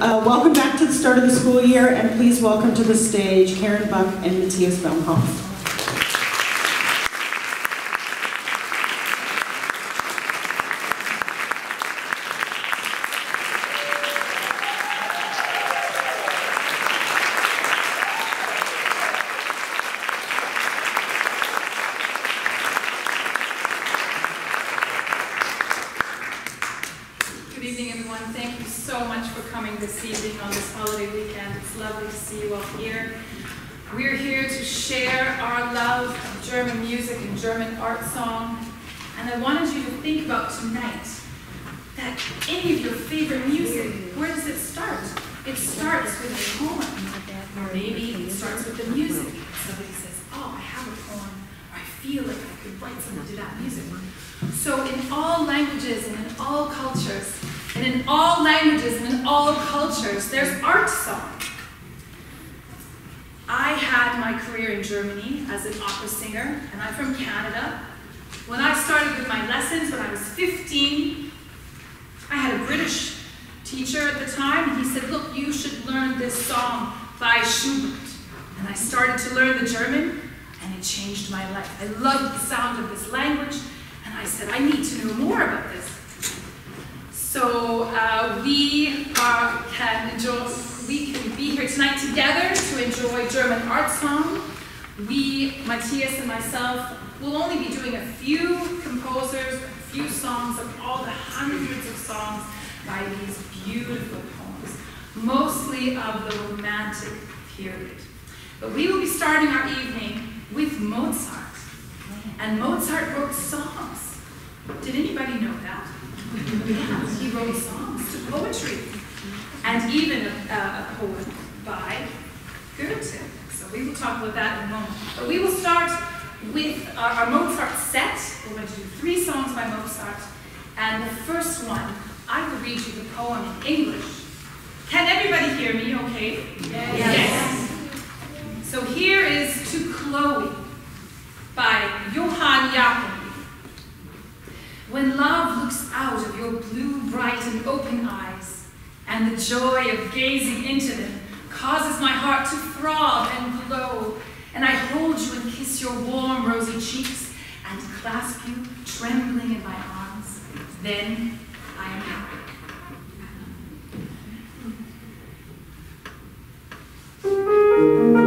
Uh, welcome back to the start of the school year, and please welcome to the stage Karen Buck and Matthias Baumhof. We will talk about that in a moment. But we will start with our, our Mozart set. We're going to do three songs by Mozart. And the first one, I will read you the poem in English. Can everybody hear me okay? Yes. yes. So here is To Chloe by Johann Jacobi. When love looks out of your blue, bright, and open eyes, and the joy of gazing into them causes my heart to throb and glow, and I hold you and kiss your warm rosy cheeks and clasp you trembling in my arms. Then I am happy. Thank you.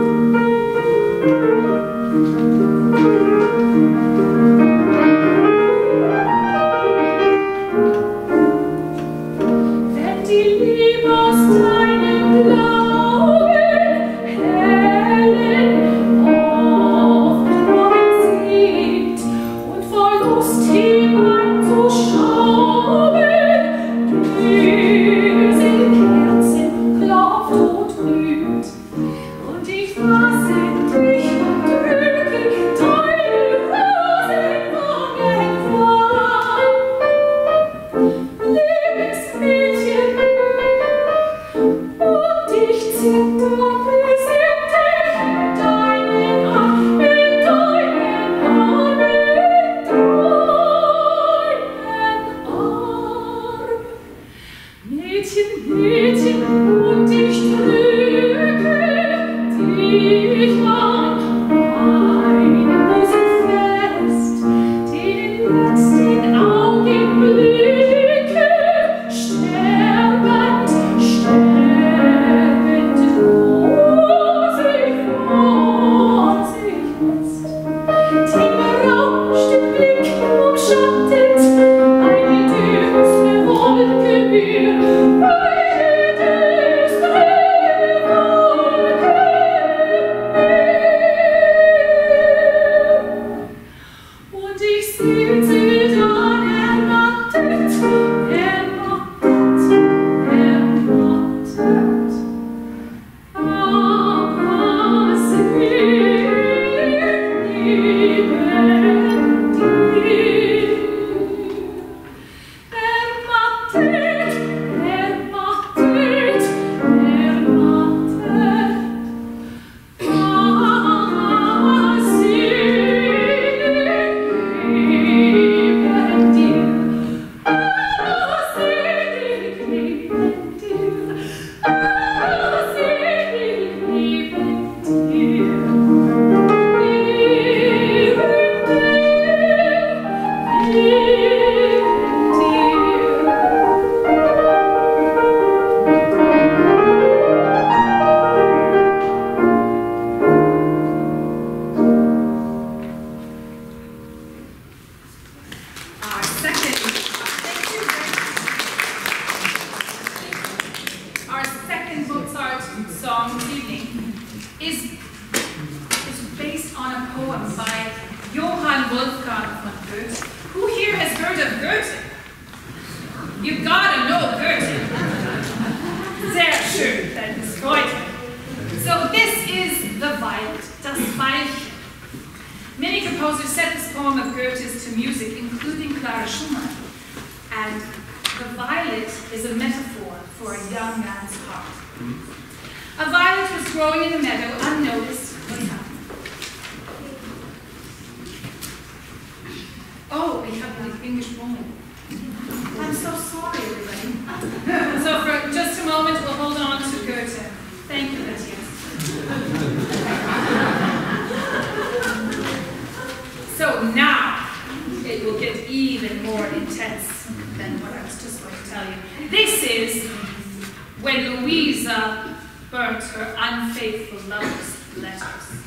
when Louisa burnt her unfaithful lover's letters.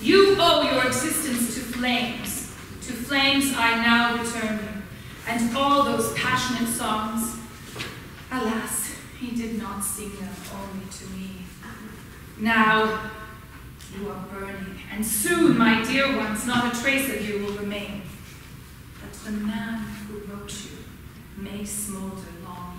You owe your existence to flames, to flames I now return you, and all those passionate songs. Alas, he did not sing them only to me. Now you are burning, and soon, my dear ones, not a trace of you will remain. But the man who wrote you may smolder long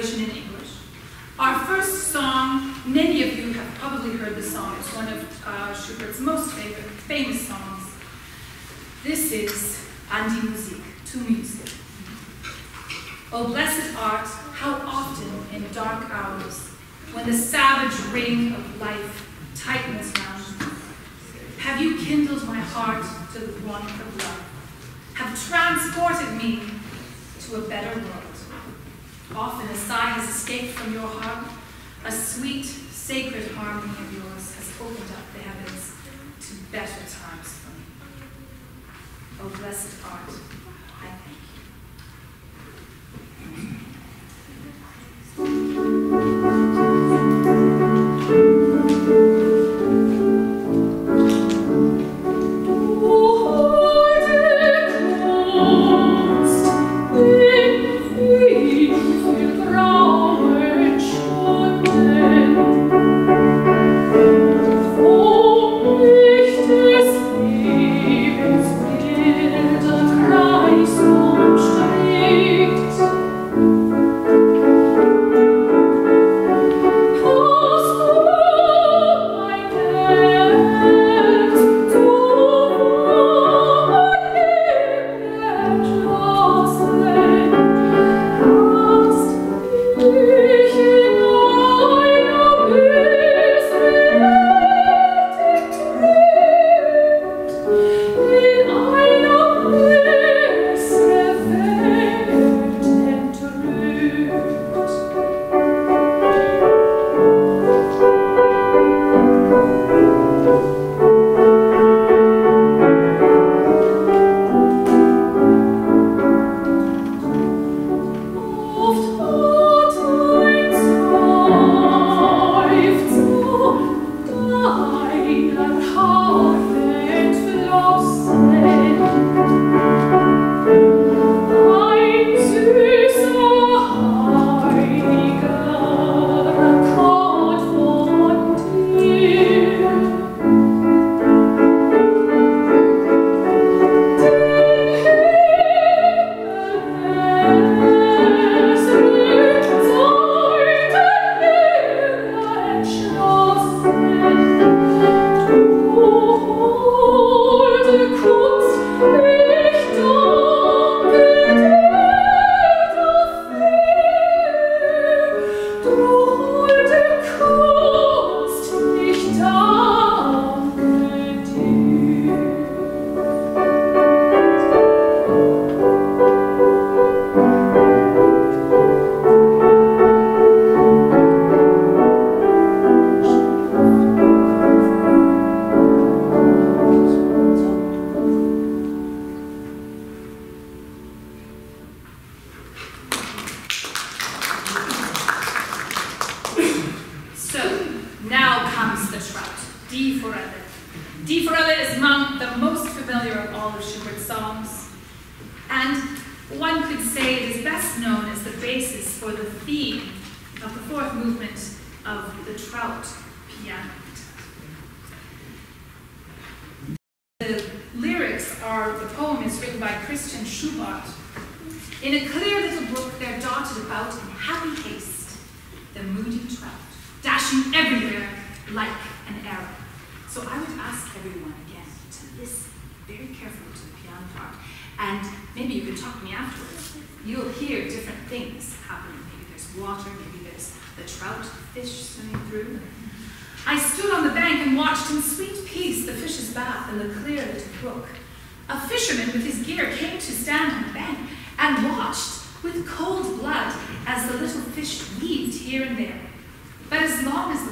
translation in English. Our first song, many of you have probably heard the song. It's one of uh, Schubert's most favorite, famous songs. This is "An die Musik, to music. O oh, blessed art, how often in dark hours, when the savage ring of life tightens round have you kindled my heart to the warmth of love, have transported me to a better world. Often a sigh has escaped from your heart, a sweet, sacred harmony of yours has opened up the heavens to better times for me. O oh, blessed art, I thank you.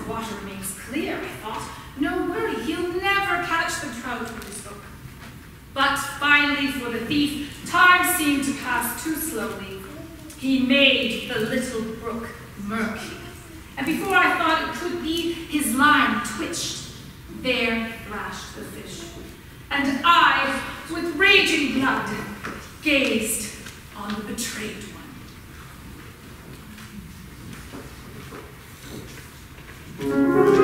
Water remains clear, I thought, no worry, he'll never catch the trout with his hook. But finally, for the thief, time seemed to pass too slowly. He made the little brook murky. And before I thought it could be, his line twitched. There thrashed the fish. And I, with raging blood, gazed on the betrayed one.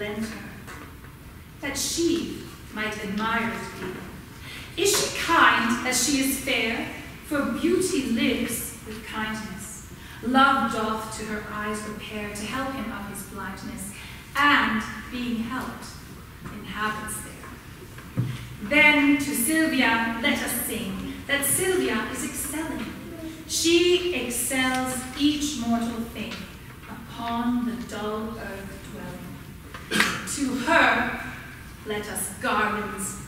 Lend her, that she might admired be. Is she kind as she is fair? For beauty lives with kindness. Love doth to her eyes repair to help him of his blindness, and being helped, inhabits there. Then to Sylvia let us sing, that Sylvia is excelling. She excels each mortal thing upon the dull earth. To her let us garlands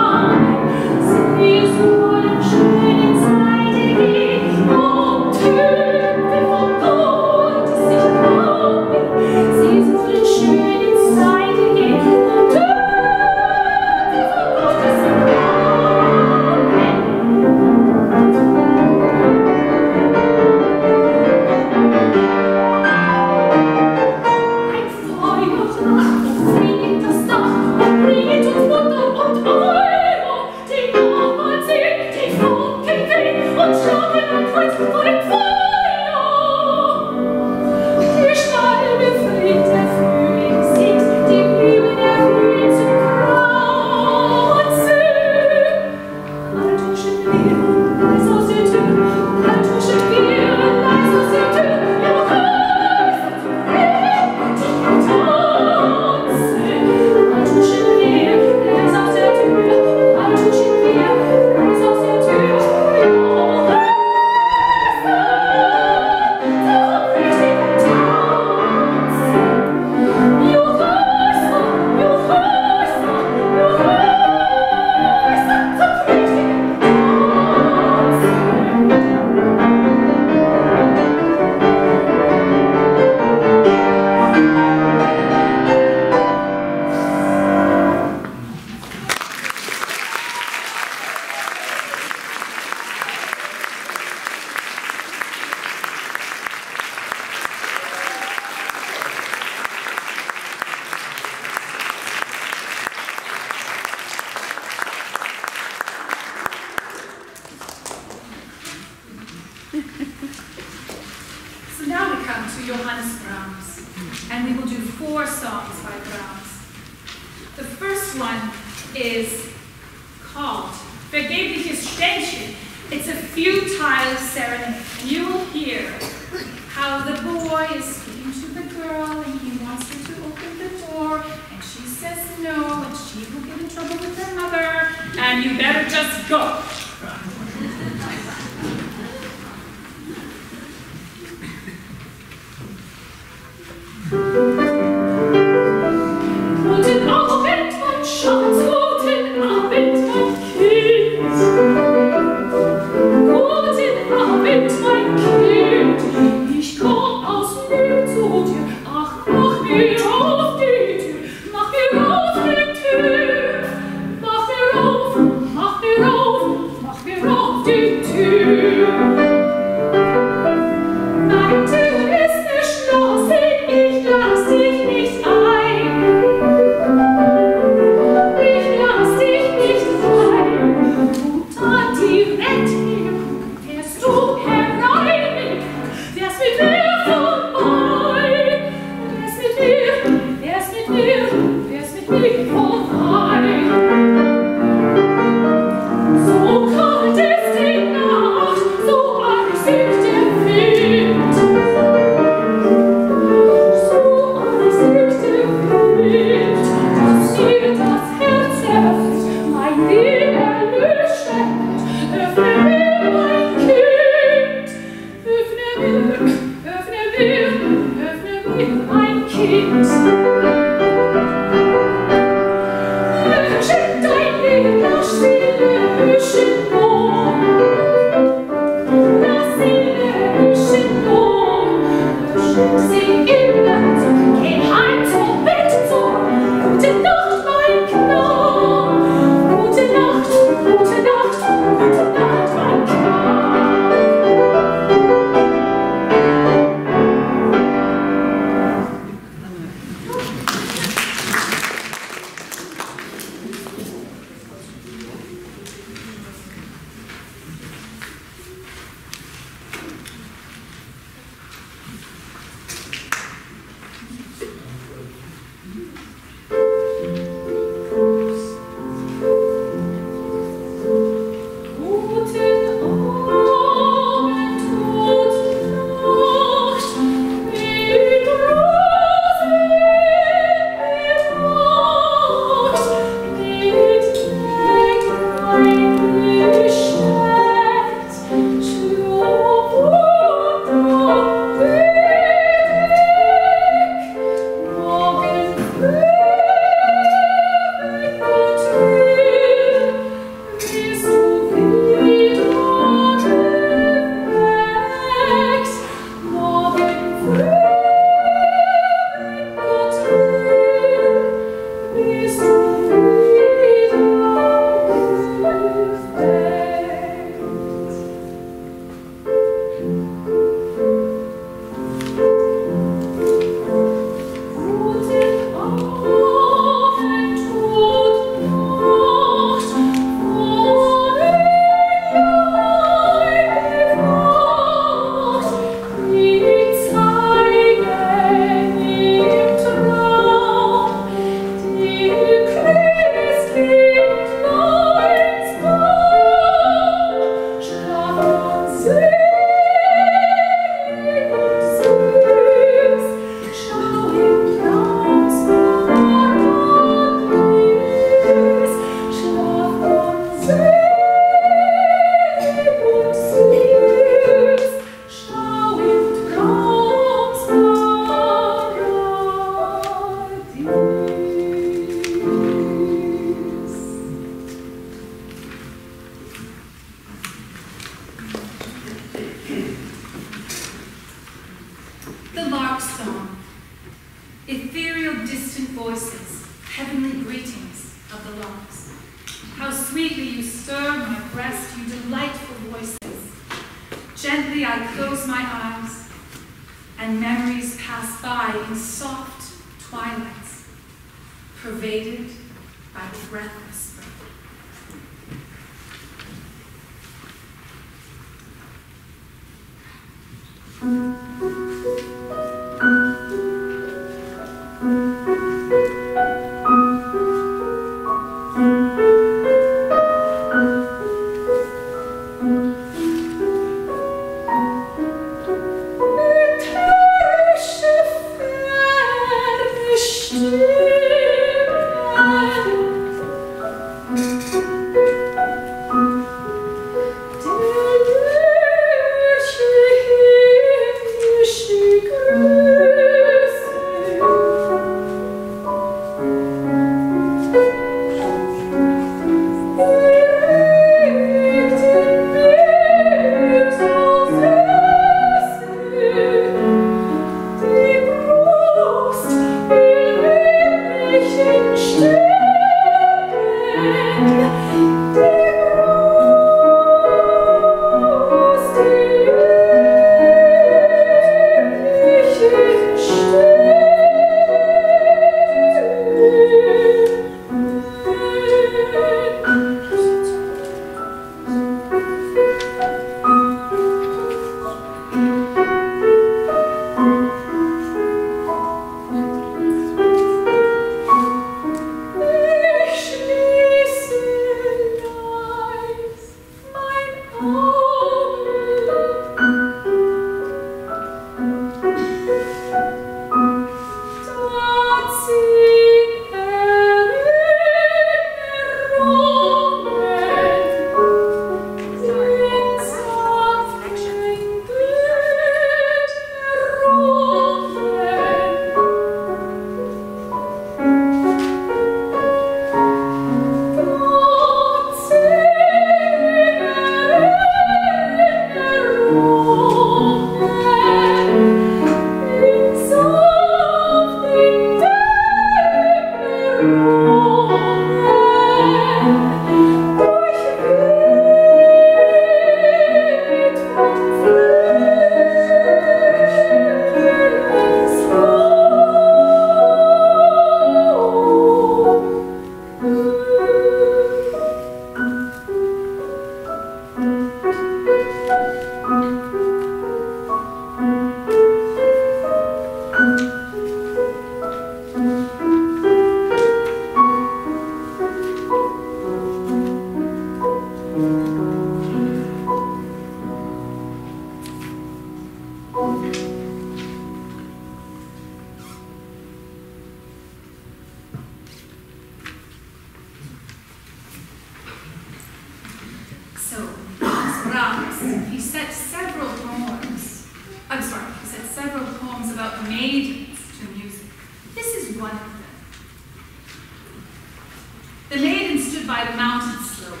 by the mountain slope.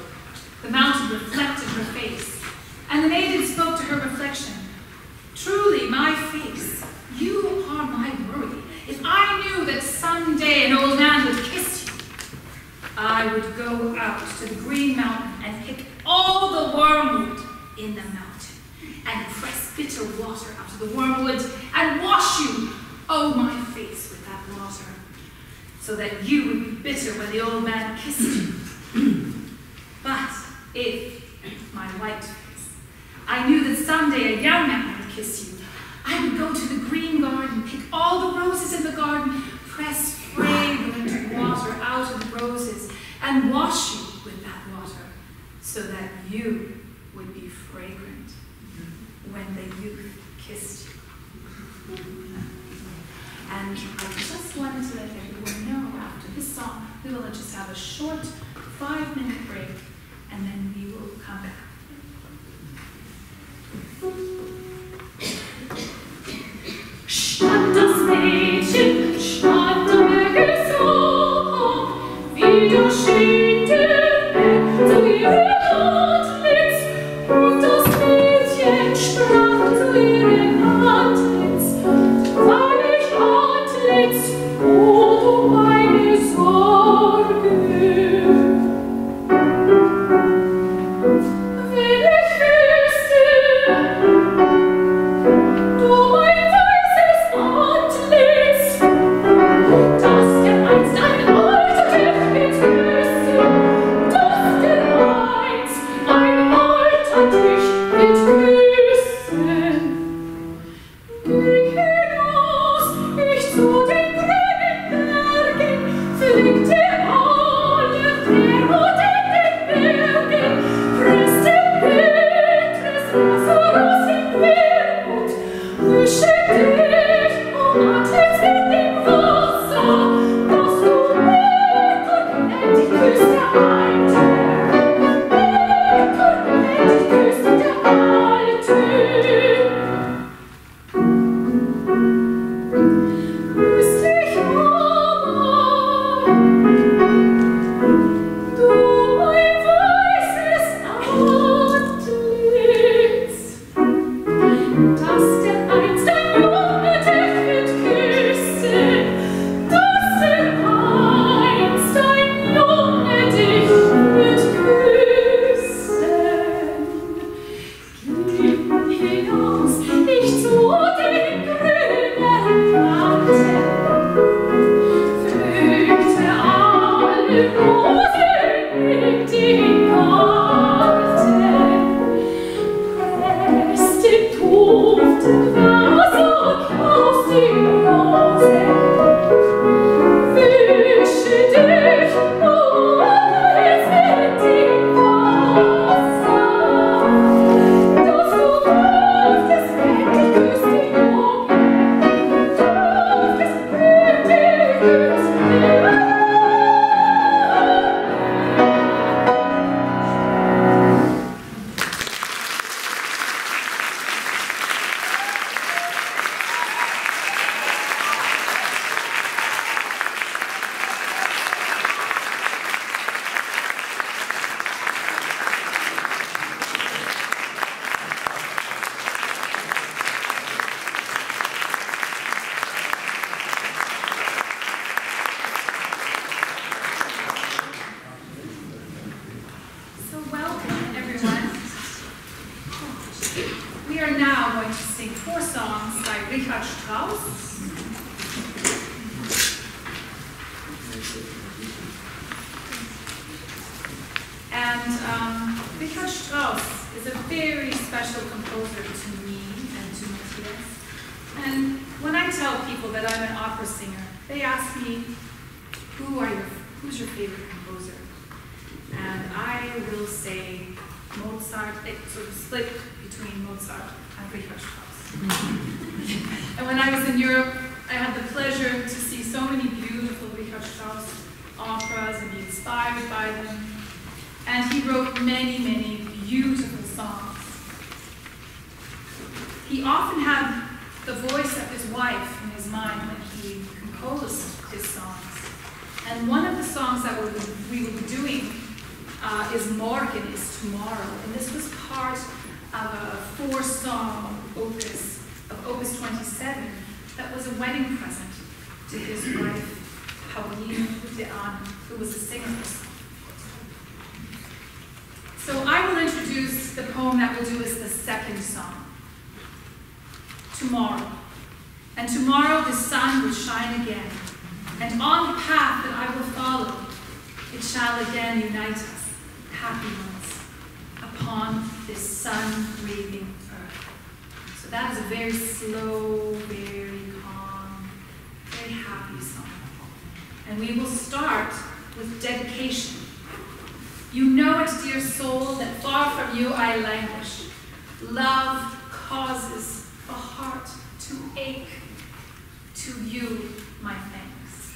The mountain reflected her face, and the maiden spoke to her reflection, Truly, my face, you are my worthy. If I knew that some day an old man would kiss you, I would go out to the green mountain and pick all the wormwood in the mountain, and press bitter water out of the wormwood, and wash you, oh my face, with that water, so that you would be bitter when the old man kissed you. but if my white face, I knew that someday a young man would kiss you, I would go to the green garden, pick all the roses in the garden, press fragrant water out of the roses, and wash you with that water, so that you would be fragrant when the youth kissed you. And I just wanted to let everyone know after this song, we will just have a short five minute break and then we will come back. Uh, um, Richard Strauss is a very special composer to me and to Matthias. And when I tell people that I'm an opera singer, they ask me, who are your, who's your favorite composer? And I will say Mozart, it's sort of split between Mozart and Richard Strauss. and when I was in Europe, I had the pleasure to see so many beautiful Richard Strauss operas and be inspired by them. And he wrote many, many beautiful songs. He often had the voice of his wife in his mind when he composed his songs. And one of the songs that we will be doing uh, is Morgen, is tomorrow. And this was part of a four-song opus, of Opus 27, that was a wedding present to his wife, Pauline de Ahna, who was a singer. So I will introduce the poem that we'll do as the second song. Tomorrow. And tomorrow the sun will shine again. And on the path that I will follow, it shall again unite us happy ones upon this sun-breathing earth. So that is a very slow, very calm, very happy song. And we will start with dedication. You know it, dear soul, that far from you I languish. Love causes the heart to ache. To you, my thanks.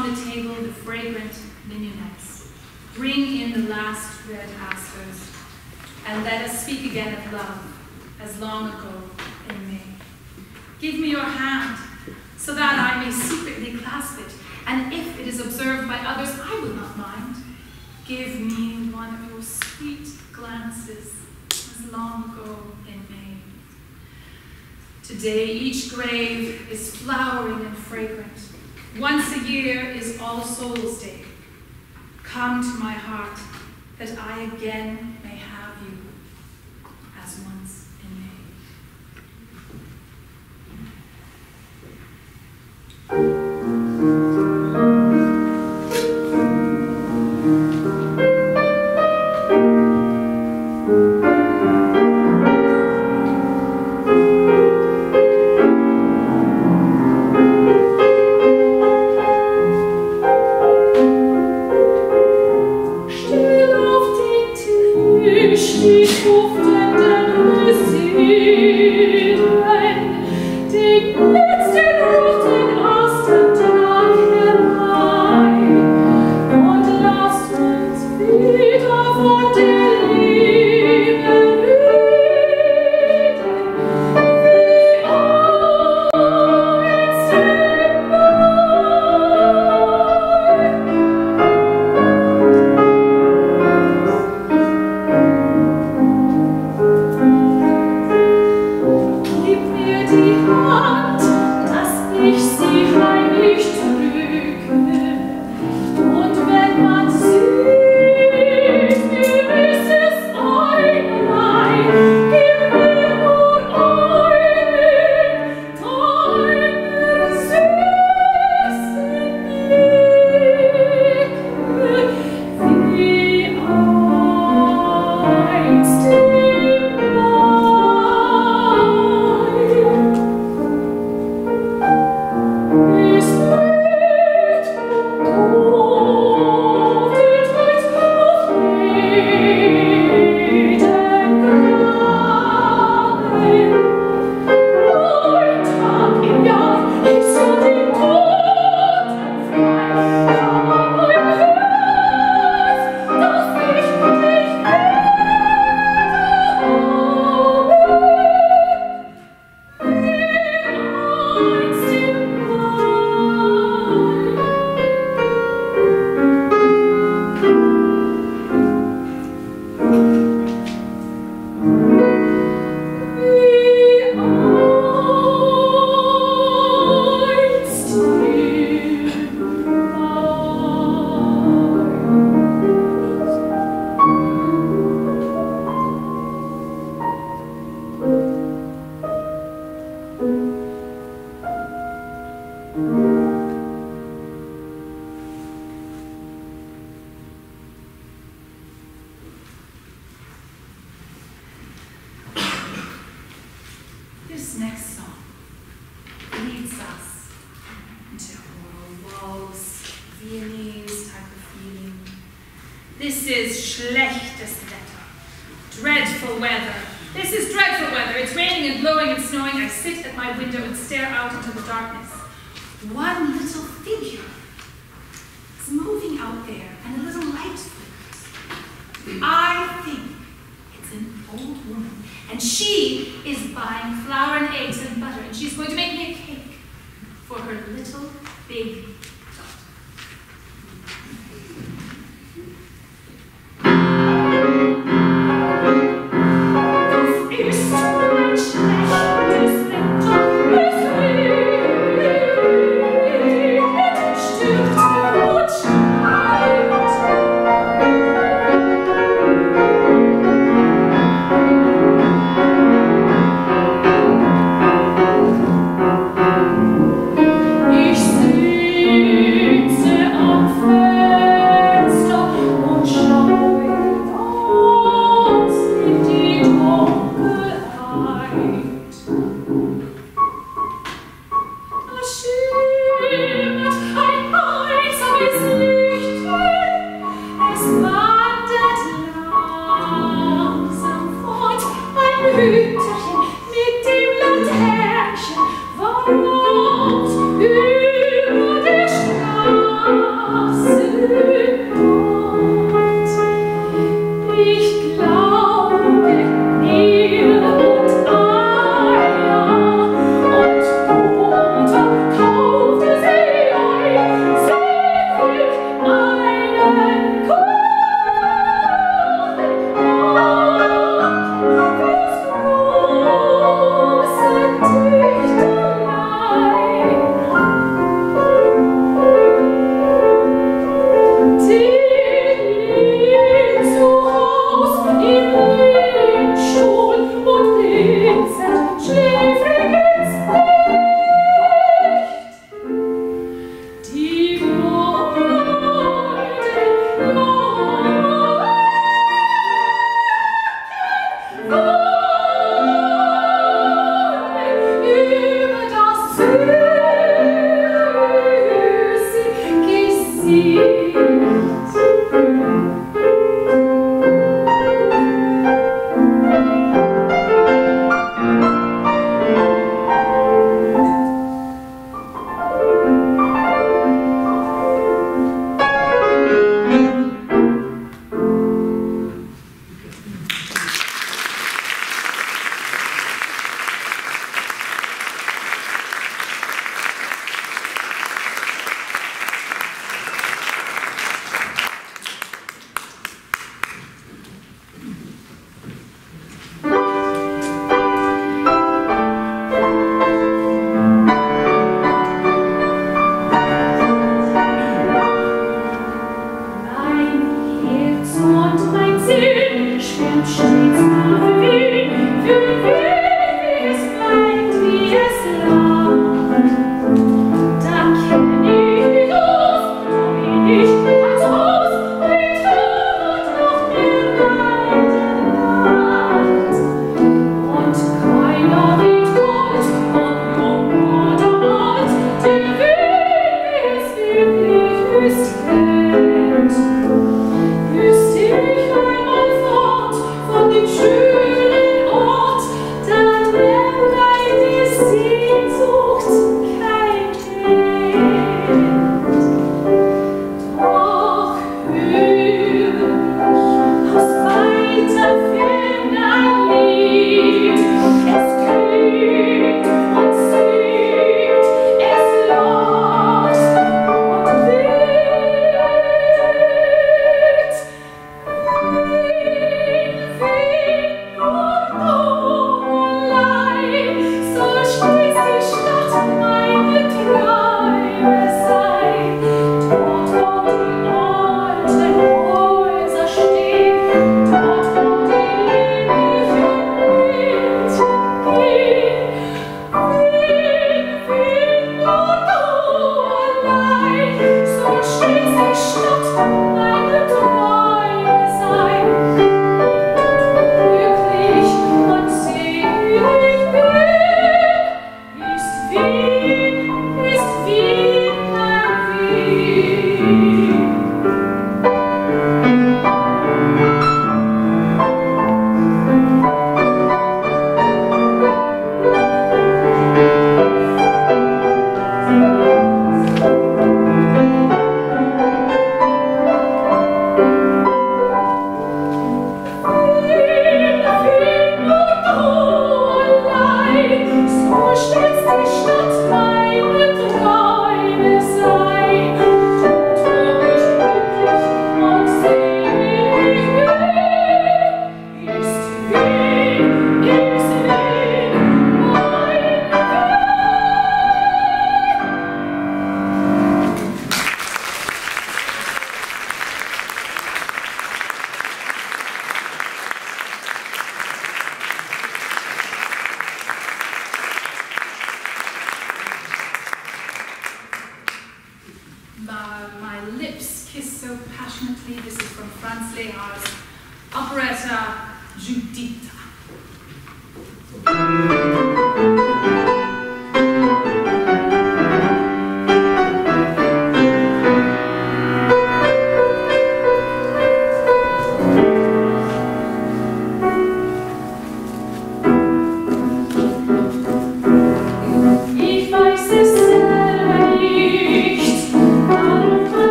On the table the fragrant She is buying flour and eggs and butter, and she's going to make me a cake for her little big